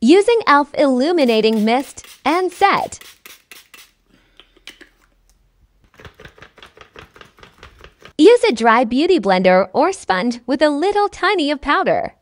Using e.l.f. Illuminating Mist and set. Use a dry beauty blender or sponge with a little tiny of powder.